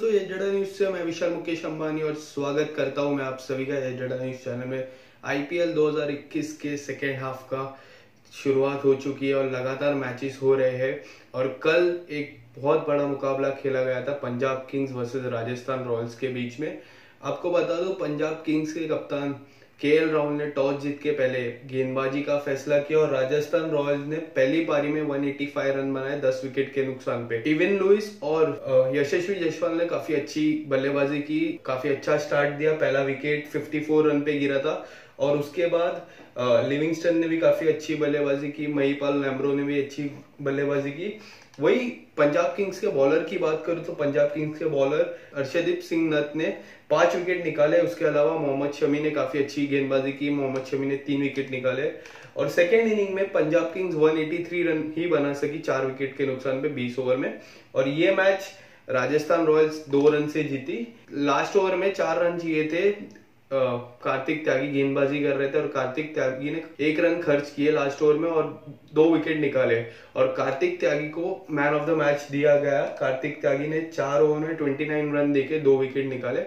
दोस्तों, ये जड़ा न्यूज़ से मैं विशाल मुकेश अंबानी और स्वागत करता हूँ मैं आप सभी का ये जड़ा न्यूज़ चैनल में। आईपीएल 2021 के सेकेंड हाफ़ का शुरुआत हो चुकी है और लगातार मैचेस हो रहे हैं। और कल एक बहुत बड़ा मुकाबला खेला गया था, Punjab Kings versus Rajasthan Royals के बीच में। आपको बता दो, पंजाब किंग्स के कप्तान के राहुल ने टॉस जीत के पहले गेंदबाजी का फैसला किया और राजस्थान रॉयल्स ने पहली पारी में 185 रन बनाए 10 विकेट के नुकसान पे। इविन लुइस और यशस्वी जयसवाल ने काफ़ी अच्छी बल्लेबाजी की, काफ़ी अच्छा स्टार्ट दिया। पहला विकेट 54 रन पे गिरा था और उसके बाद लिविंगस्टन ने भी काफ़ी अच्छी बल्लेबाजी की, महीपाल लैम्ब्रो ने भी अच्छी बल्लेबाजी की। वही पंजाब किंग्स के बॉलर की बात करूँ तो पंजाब किंग्स के बॉलर अर्षदीप सिंह नत ने पाँच विकेट निकाले, उसके अलावा मोहम्मद शमी ने काफ़ी अच्छी गेंदबाजी की, मोहम्मद शमी ने तीन विकेट निकाले। और सेकेंड इनिंग में पंजाब किंग्स 183 रन ही बना सकी, चार विकेट के नुकसान पे 20 ओवर में। और ये मैच राजस्थान रॉयल्स दो रन से जीती। लास्ट ओवर में चार रन चाहिए थे कार्तिक त्यागी गेंदबाजी कर रहे थे और कार्तिक त्यागी ने एक रन खर्च किए लास्ट ओवर में और दो विकेट निकाले। और कार्तिक त्यागी को मैन ऑफ़ द मैच दिया गया। कार्तिक त्यागी ने चार ओवर में ट्वेंटी नाइन रन देके दो विकेट निकाले।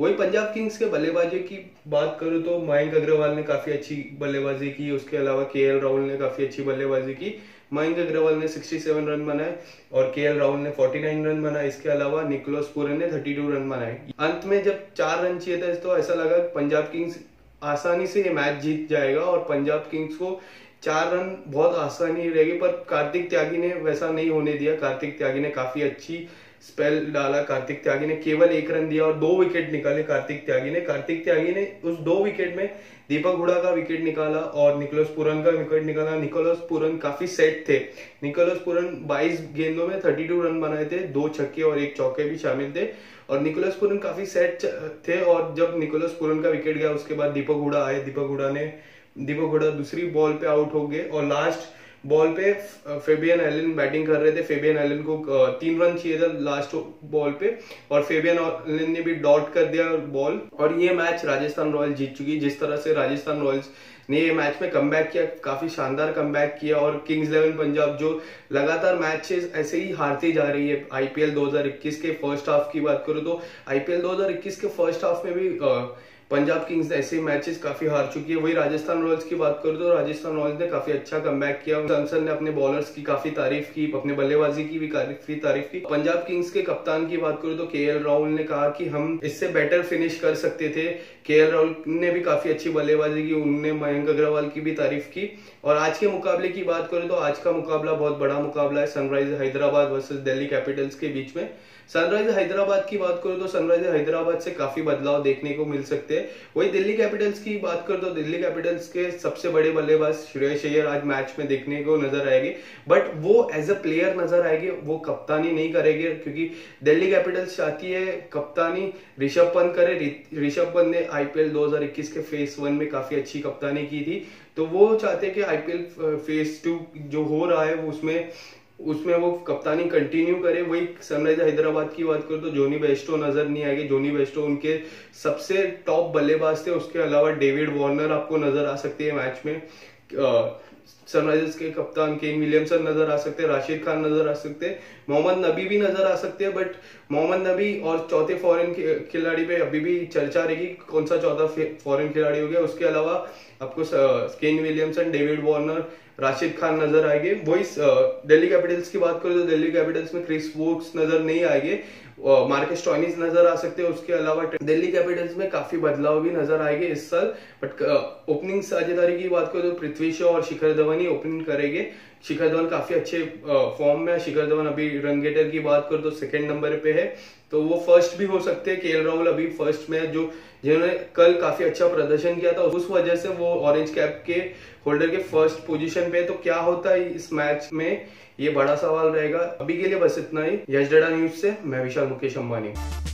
वही पंजाब किंग्स के बल्लेबाजी की बात करूँ तो मयंक अग्रवाल ने काफ़ी अच्छी बल्लेबाजी की, उसके अलावा के एल राहुल ने काफ़ी अच्छी बल्लेबाजी की। मयंक अग्रवाल ने 67 रन बनाए और के एल राहुल ने 49 रन बनाए। इसके अलावा निकोलस पुरन ने 32 रन बनाए। अंत में जब चार रन चाहिए थे तो ऐसा लगा पंजाब किंग्स आसानी से ये मैच जीत जाएगा और पंजाब किंग्स को चार रन बहुत आसानी रहेगी, पर कार्तिक त्यागी ने वैसा नहीं होने दिया। कार्तिक त्यागी ने काफ़ी अच्छी स्पेल डाला कार्तिक त्यागी ने, केवल एक रन दिया और दो विकेट निकाले कार्तिक त्यागी ने। कार्तिक त्यागी ने उस दो विकेट में दीपक हुडा का विकेट निकाला और निकोलस पुरन का विकेट निकाला। निकोलस पुरन काफ़ी सेट थे। निकोलस पुरन 22 गेंदों में 32 रन बनाए थे, दो छक्के और एक चौके भी शामिल थे। और निकोलस पुरन काफ़ी सेट थे और जब निकोलस पुरन का विकेट गया, उसके बाद दीपक हुडा आए। दीपक हुडा ने, दीपक हुडा दूसरी बॉल पे आउट हो गए और लास्ट बॉल पे फेबियन एलन बैटिंग कर रहे थे। फेबियन एलन को तीन रन चाहिए था लास्ट बॉल पे। और फेबियन एलन ने भी डॉट कर दिया बॉल और ये मैच राजस्थान रॉयल्स जीत चुकी। जिस तरह से राजस्थान रॉयल्स ने ये मैच में कम किया, काफ़ी शानदार कम किया। और किंग्स इलेवन पंजाब जो लगातार मैचेस ऐसे ही हारती जा रही है आईपीएल 2021 के फ़र्स्ट हाफ़ की बात करूँ तो आईपीएल 2021 के फ़र्स्ट हाफ़ में भी पंजाब किंग्स ऐसे मैचेस काफ़ी हार चुकी है। वही राजस्थान रॉयल्स की बात करूँ तो राजस्थान रॉयल्स ने काफ़ी अच्छा कम किया। सनसन ने अपने बॉलर्स की काफ़ी तारीफ़ की, अपने बल्लेबाजी की भी काफ़ी तारीफ़ की। पंजाब किंग्स के कप्तान की बात करूँ तो के राहुल ने कहा कि हम इससे बेटर फिनिश कर सकते थे। के राहुल ने भी काफ़ी अच्छी बल्लेबाजी की, उनने मयंक अग्रवाल की भी तारीफ़ की। और आज के मुकाबले की बात करें तो आज का मुकाबला बहुत बड़ा मुकाबला है Sunrisers Hyderabad versus Delhi Capitals के बीच में। सनराइज हैदराबाद की बात करो तो सनराइज हैदराबाद से काफ़ी बदलाव देखने को मिल सकते हैं। वही दिल्ली कैपिटल्स की बात करो तो दिल्ली कैपिटल्स के सबसे बड़े बल्लेबाज श्रेयस अय्यर आज मैच में देखने को नज़र आएगी। बट वो एज अ प्लेयर नज़र आएगी, वो कप्तानी नहीं करेगी, क्योंकि दिल्ली कैपिटल्स चाहती है कप्तानी ऋषभ पंत करे। ऋषभ पंत ने आईपीएल 2021 के फेस वन में काफ़ी अच्छी कप्तानी की थी। तो वो चाहते हैं कि आईपीएल फेस टू जो हो रहा है, वो उसमें उसमें वो कप्तानी कंटिन्यू करे, वही सनराइजर हैदराबाद की बात करें तो जोनी बेस्टो नज़र नहीं आएगी। जोनी बेस्टो उनके सबसे टॉप बल्लेबाज थे, उसके अलावा डेविड वार्नर आपको नज़र आ सकती है मैच में। सनराइजर्स के कप्तान केन विलियमसन नज़र आ सकते हैं राशिद खान नज़र आ सकते हैं मोहम्मद नबी भी नज़र आ सकते हैं बट मोहम्मद नबी और चौथे फॉरेन खिलाड़ी पे अभी भी चर्चा रहेगी कौन सा चौथा फॉरेन खिलाड़ी हो गया। उसके अलावा आपको Kane Williamson David Warner Rashid Khan नज़र आएँगे। वही दिल्ली कैपिटल्स की बात करें तो दिल्ली कैपिटल्स में क्रिस वोक्स नज़र नहीं आएँगे। मार्केट टॉनिस नज़र आ सकते हैं। उसके अलावा दिल्ली कैपिटल्स में काफ़ी बदलाव भी नज़र आएँगे इस साल। बट ओपनिंग साझेदारी की बात करें तो पृथ्वी शॉ और शिखर धवन ही ओपनिंग करेंगे। शिखर धवन काफ़ी अच्छे फॉर्म में है। शिखर धवन अभी रंगेटर की बात करो तो सेकंड नंबर पे है। तो वो फ़र्स्ट भी हो सकते हैं। के राहुल अभी फ़र्स्ट में जो जिन्होंने कल काफ़ी अच्छा प्रदर्शन किया था। उस वजह से वो ऑरेंज कैप के होल्डर के फ़र्स्ट पोजीशन पे है। तो क्या होता है इस मैच में? ये बड़ा सवाल रहेगा। अभी के लिए बस इतना ही। यश डेडा न्यूज़ से, मैं विशाल मुकेश अंबानी।